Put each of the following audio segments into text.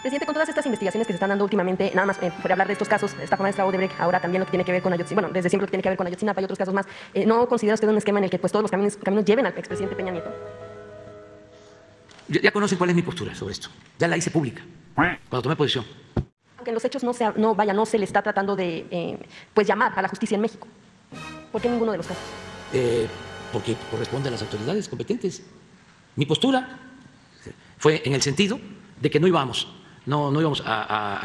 Presidente, con todas estas investigaciones que se están dando últimamente, nada más eh, por hablar de estos casos, esta maestra Odebrecht, ahora también lo que tiene que ver con Ayotzinapa, bueno, desde siempre lo que tiene que ver con Ayotzinapa y otros casos más, eh, ¿no considera usted un esquema en el que pues todos los caminos, caminos lleven al expresidente Peña Nieto? Ya, ya conocen cuál es mi postura sobre esto. Ya la hice pública cuando tomé posición. Aunque en los hechos no, se, no, vaya, no se le está tratando de eh, pues llamar a la justicia en México. ¿Por qué ninguno de los casos? Eh, porque corresponde a las autoridades competentes. Mi postura fue en el sentido de que no íbamos, no, no íbamos a,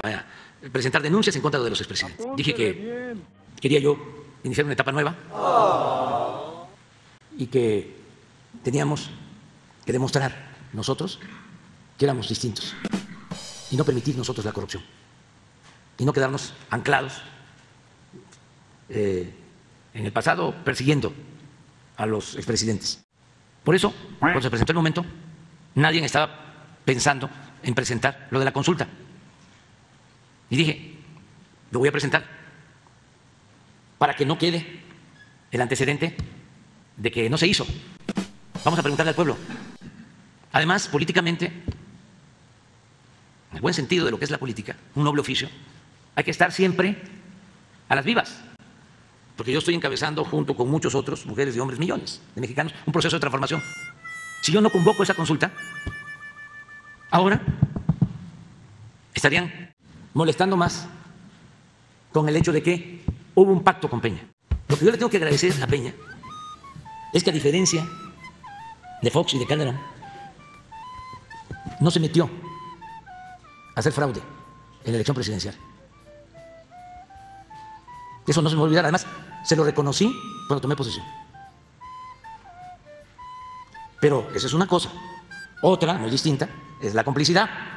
presentar denuncias en contra de los expresidentes. Dije que quería yo iniciar una etapa nueva y que teníamos que demostrar nosotros que éramos distintos y no permitir nosotros la corrupción y no quedarnos anclados eh, en el pasado persiguiendo a los expresidentes. Por eso, cuando se presentó el momento, nadie estaba pensando en presentar lo de la consulta. Y dije, lo voy a presentar para que no quede el antecedente de que no se hizo. Vamos a preguntarle al pueblo. Además, políticamente, en el buen sentido de lo que es la política, un noble oficio, hay que estar siempre a las vivas porque yo estoy encabezando junto con muchos otros, mujeres y hombres, millones de mexicanos, un proceso de transformación. Si yo no convoco esa consulta, ahora estarían molestando más con el hecho de que hubo un pacto con Peña. Lo que yo le tengo que agradecer a Peña es que a diferencia de Fox y de Calderón, no se metió a hacer fraude en la elección presidencial. Eso no se me va a olvidar. Además, se lo reconocí cuando tomé posesión. Pero esa es una cosa. Otra, muy distinta, es la complicidad.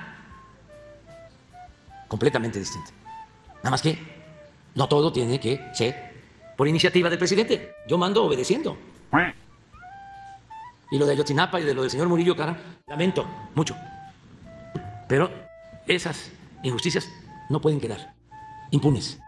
Completamente distinta. Nada más que no todo tiene que ser por iniciativa del presidente. Yo mando obedeciendo. Y lo de Ayotzinapa y de lo del señor Murillo Cara, lamento mucho. Pero esas injusticias no pueden quedar impunes.